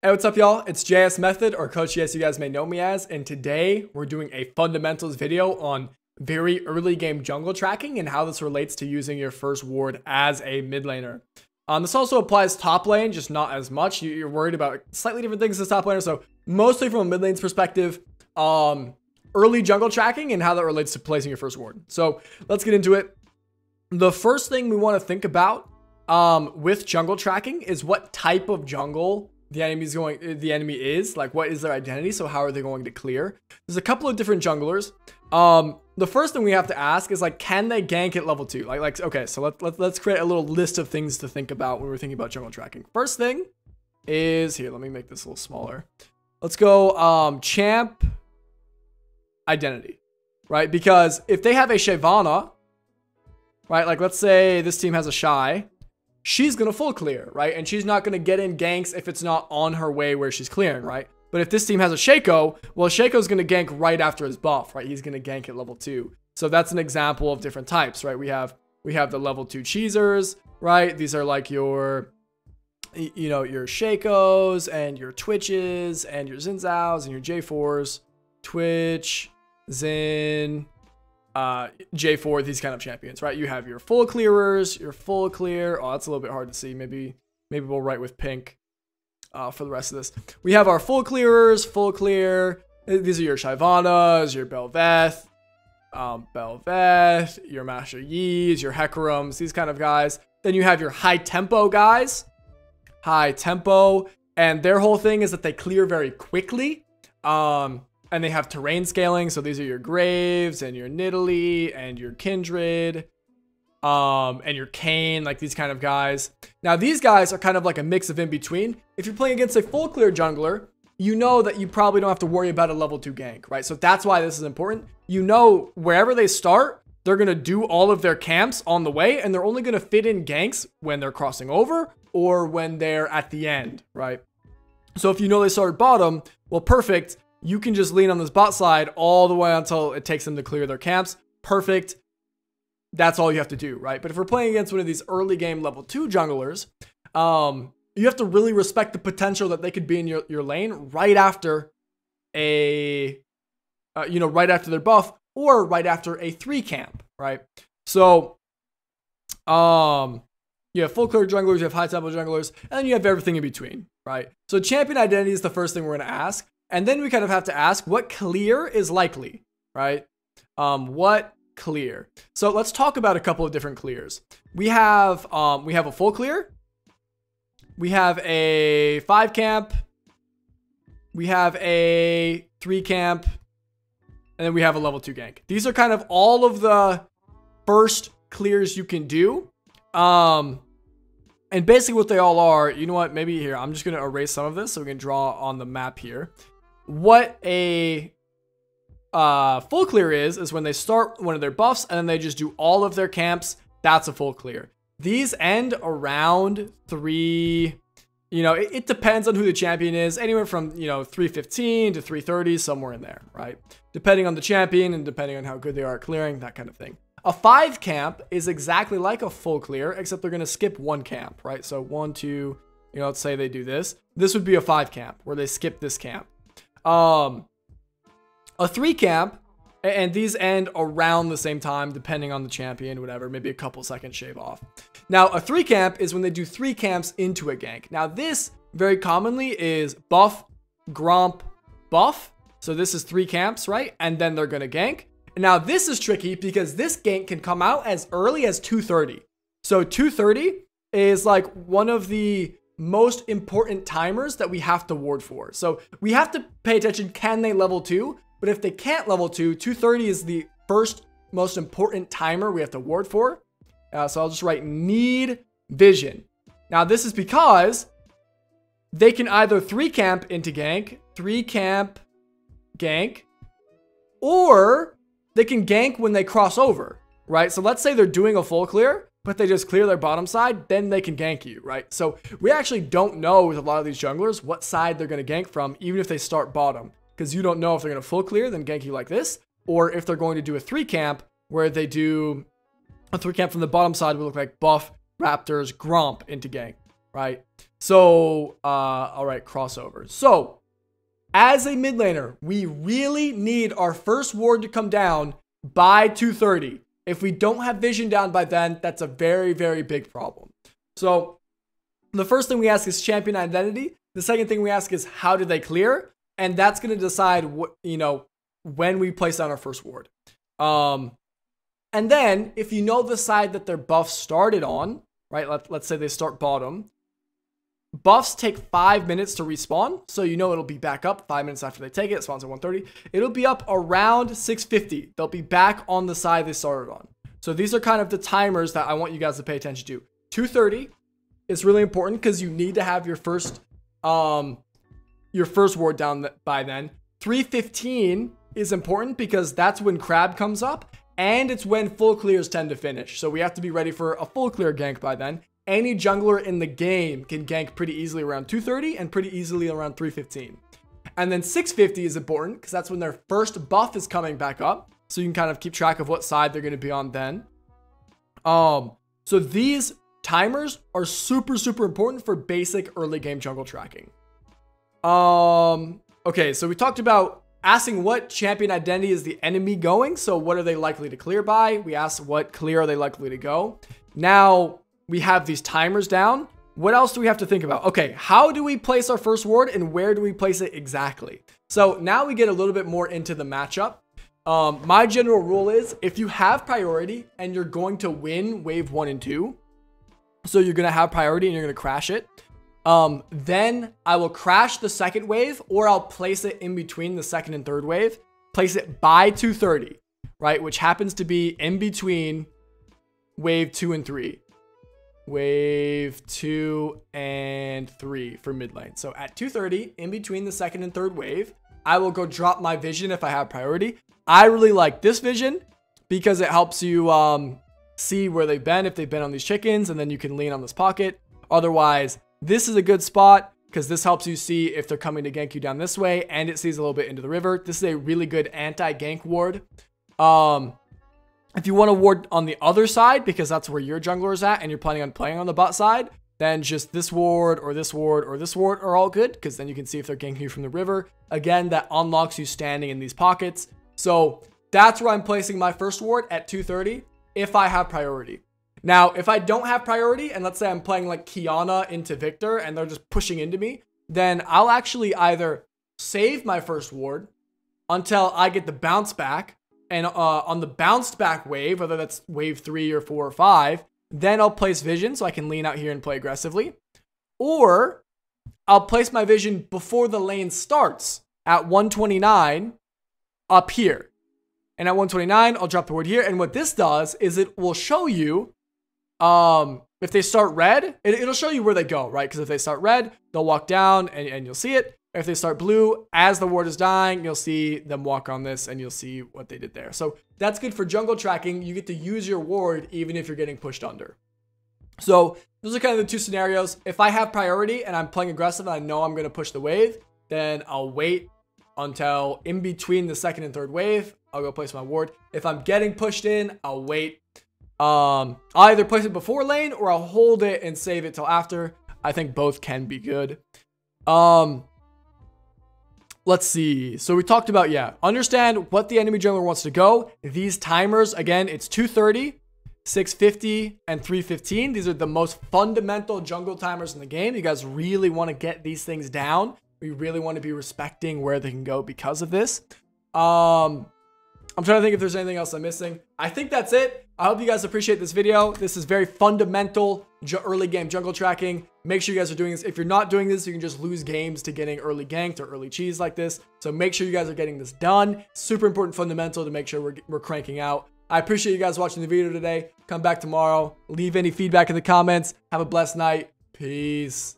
Hey, what's up, y'all? It's JS Method, or Coach JS, you guys may know me as, and today we're doing a fundamentals video on very early game jungle tracking and how this relates to using your first ward as a mid laner. Um, this also applies top lane, just not as much. You're worried about slightly different things as top laner, so mostly from a mid lane's perspective, um, early jungle tracking and how that relates to placing your first ward. So let's get into it. The first thing we want to think about um, with jungle tracking is what type of jungle the enemy is going the enemy is like what is their identity? So how are they going to clear? There's a couple of different junglers. Um the first thing we have to ask is like can they gank at level two? Like like okay so let's let's, let's create a little list of things to think about when we're thinking about jungle tracking. First thing is here let me make this a little smaller. Let's go um champ identity right? Because if they have a Shyvana right like let's say this team has a shy she's to full clear, right? And she's not to get in ganks if it's not on her way where she's clearing, right? But if this team has a Shaco, well, Shaco's to gank right after his buff, right? He's to gank at level two. So that's an example of different types, right? We have we have the level two cheesers, right? These are like your, you know, your Shacos and your Twitches and your Xin Zhaos and your J4s, Twitch, Xin, uh, J4, these kind of champions, right? You have your full clearers, your full clear. Oh, that's a little bit hard to see. Maybe maybe we'll write with pink uh, for the rest of this. We have our full clearers, full clear. These are your Shyvanas, your Bel'Veth, um, Bel'Veth, your Master Yis, your Hecarims, these kind of guys. Then you have your high tempo guys, high tempo, and their whole thing is that they clear very quickly. Um, and they have terrain scaling. So these are your Graves and your Nidalee and your Kindred um, and your Kayn, like these kind of guys. Now, these guys are kind of like a mix of in between. If you're playing against a full clear jungler, you know that you probably don't have to worry about a level two gank, right? So that's why this is important. You know, wherever they start, they're going to do all of their camps on the way, and they're only going to fit in ganks when they're crossing over or when they're at the end, right? So if you know they start bottom, well, perfect you can just lean on this bot side all the way until it takes them to clear their camps. Perfect. That's all you have to do, right? But if we're playing against one of these early game level two junglers, um, you have to really respect the potential that they could be in your, your lane right after a, uh, you know, right after their buff or right after a three camp, right? So, um, you have full clear junglers, you have high tempo junglers, and then you have everything in between, right? So champion identity is the first thing we're going to ask. And then we kind of have to ask what clear is likely, right? Um, what clear? So let's talk about a couple of different clears. We have um, we have a full clear. We have a five camp. We have a three camp. And then we have a level two gank. These are kind of all of the first clears you can do. Um, and basically what they all are, you know what, maybe here, I'm just going to erase some of this so we can draw on the map here what a uh, full clear is, is when they start one of their buffs and then they just do all of their camps. That's a full clear. These end around three, you know, it, it depends on who the champion is. Anywhere from, you know, 315 to 330, somewhere in there, right? Depending on the champion and depending on how good they are at clearing, that kind of thing. A five camp is exactly like a full clear, except they're going to skip one camp, right? So one, two, you know, let's say they do this. This would be a five camp where they skip this camp. Um, a three camp, and these end around the same time, depending on the champion, whatever, maybe a couple seconds shave off. Now, a three camp is when they do three camps into a gank. Now, this very commonly is buff, gromp, buff. So this is three camps, right? And then they're gonna gank. Now this is tricky because this gank can come out as early as 230. So 230 is like one of the most important timers that we have to ward for. So we have to pay attention, can they level two? But if they can't level two, 230 is the first most important timer we have to ward for. Uh, so I'll just write need vision. Now this is because they can either three camp into gank, three camp gank, or they can gank when they cross over, right? So let's say they're doing a full clear but they just clear their bottom side, then they can gank you, right? So we actually don't know with a lot of these junglers what side they're going to gank from, even if they start bottom, because you don't know if they're going to full clear, then gank you like this, or if they're going to do a three camp where they do a three camp from the bottom side would look like buff, raptors, gromp into gank, right? So, uh, all right, crossover. So, as a mid laner, we really need our first ward to come down by 230. If we don't have vision down by then, that's a very, very big problem. So, the first thing we ask is champion identity. The second thing we ask is how do they clear? And that's going to decide what, you know, when we place down our first ward. Um, and then if you know the side that their buff started on, right? Let, let's say they start bottom. Buffs take five minutes to respawn, so you know it'll be back up five minutes after they take it. Spawns at 130. It'll be up around 650. They'll be back on the side they started on. So these are kind of the timers that I want you guys to pay attention to. 230 is really important because you need to have your first um your first ward down by then. 315 is important because that's when crab comes up and it's when full clears tend to finish. So we have to be ready for a full clear gank by then. Any jungler in the game can gank pretty easily around 230 and pretty easily around 315. And then 650 is important because that's when their first buff is coming back up. So you can kind of keep track of what side they're going to be on then. Um, so these timers are super, super important for basic early game jungle tracking. Um, okay, so we talked about asking what champion identity is the enemy going. So what are they likely to clear by? We asked what clear are they likely to go. Now we have these timers down. What else do we have to think about? Okay, how do we place our first ward and where do we place it exactly? So now we get a little bit more into the matchup. Um, my general rule is if you have priority and you're going to win wave one and two, so you're going to have priority and you're going to crash it, um, then I will crash the second wave or I'll place it in between the second and third wave, place it by 230, right? Which happens to be in between wave two and three. Wave two and three for mid lane. So at 230, in between the second and third wave, I will go drop my vision if I have priority. I really like this vision because it helps you um, see where they've been, if they've been on these chickens, and then you can lean on this pocket. Otherwise, this is a good spot because this helps you see if they're coming to gank you down this way and it sees a little bit into the river. This is a really good anti-gank ward. Um, if you want to ward on the other side because that's where your jungler is at and you're planning on playing on the bot side, then just this ward or this ward or this ward are all good because then you can see if they're ganking you from the river. Again, that unlocks you standing in these pockets. So that's where I'm placing my first ward at 230 if I have priority. Now, if I don't have priority, and let's say I'm playing like Qiyana into Viktor and they're just pushing into me, then I'll actually either save my first ward until I get the bounce back. And uh, on the bounced back wave, whether that's wave three or four or five, then I'll place vision so I can lean out here and play aggressively. Or I'll place my vision before the lane starts at 129 up here. And at 129, I'll drop the ward here. And what this does is it will show you um, if they start red, it, will show you where they go, right? Because if they start red, they'll walk down and, and you'll see it. If they start blue, as the ward is dying, you'll see them walk on this and you'll see what they did there. So that's good for jungle tracking. You get to use your ward even if you're getting pushed under. So those are kind of the two scenarios. If I have priority and I'm playing aggressive and I know I'm going to push the wave, then I'll wait until in between the second and third wave. I'll go place my ward. If I'm getting pushed in, I'll wait um, I'll either place it before lane or I'll hold it and save it till after. I think both can be good. Um, let's see. So we talked about, yeah, understand what the enemy jungler wants to go. These timers, again, it's 230, 650, and 315. These are the most fundamental jungle timers in the game. You guys really want to get these things down. We really want to be respecting where they can go because of this. Um, I'm trying to think if there's anything else I'm missing. I think that's it. I hope you guys appreciate this video. This is very fundamental early game jungle tracking. Make sure you guys are doing this. If you're not doing this, you can just lose games to getting early ganked or early cheese like this. So make sure you guys are getting this done. Super important fundamental to make sure we're, we're cranking out. I appreciate you guys watching the video today. Come back tomorrow. Leave any feedback in the comments. Have a blessed night. Peace.